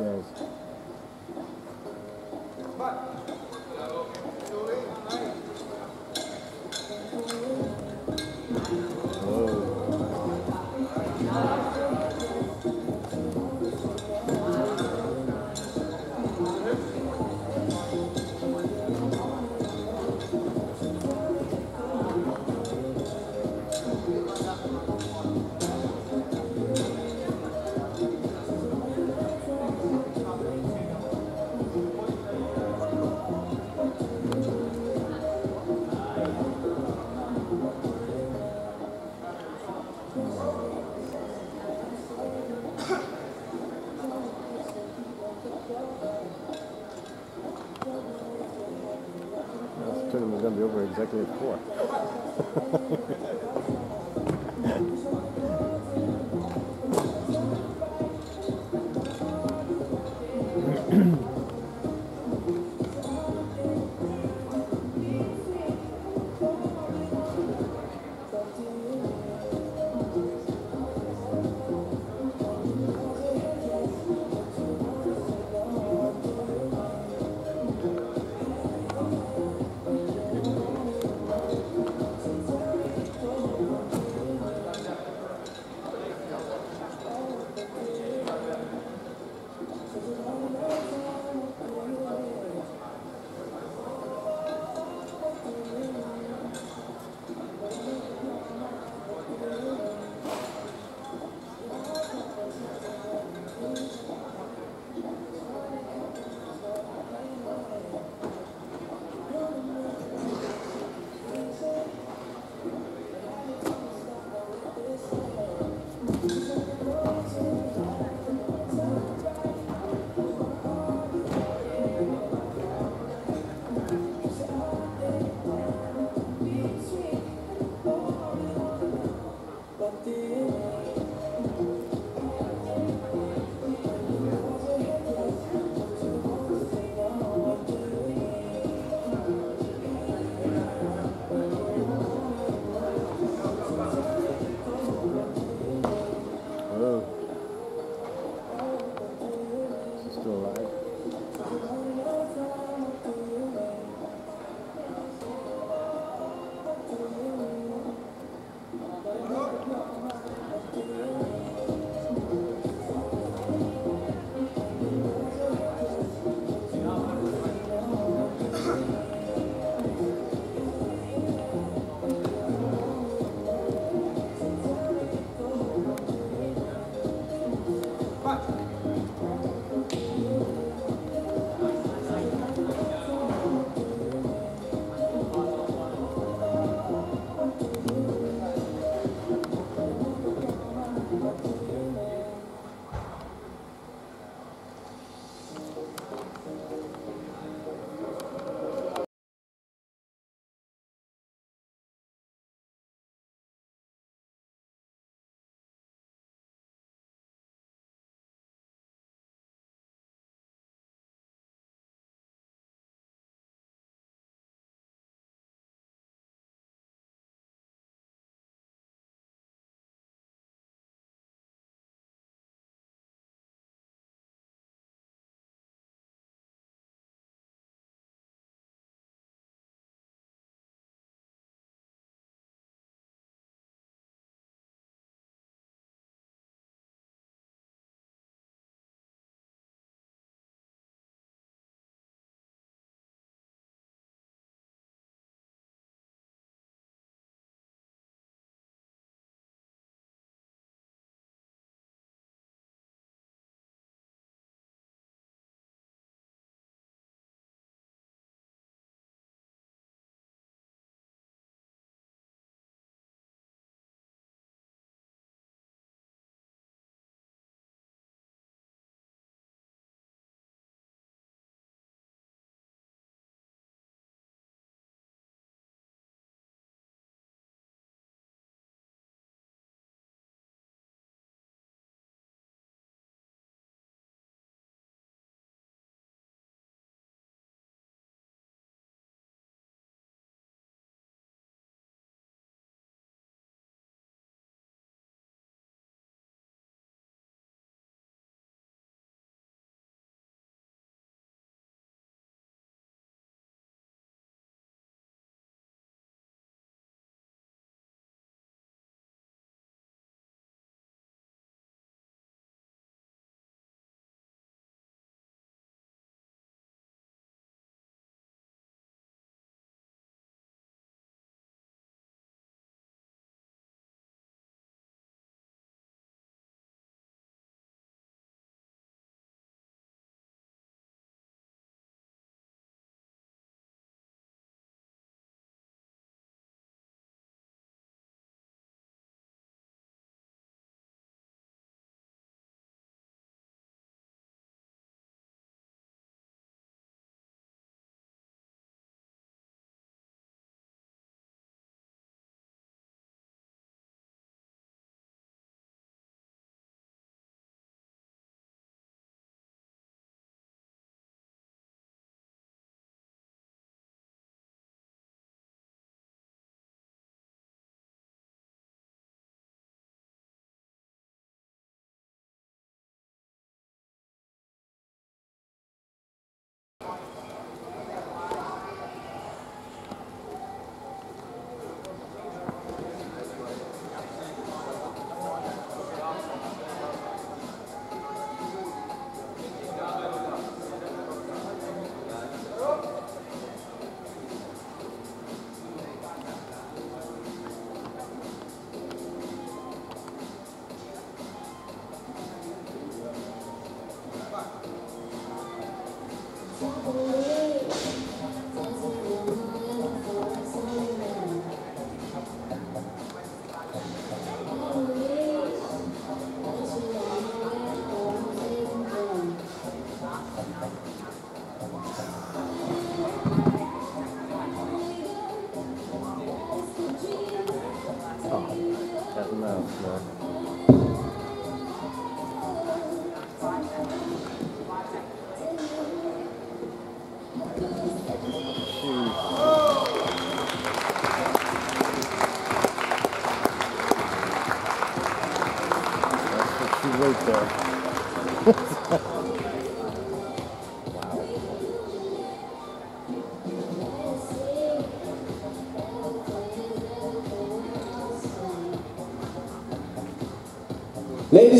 Yes. Tournament's gonna be over exactly at four. no, no. Ladies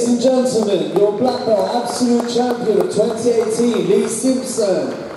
and gentlemen, your black belt absolute champion of 2018, Lee Simpson.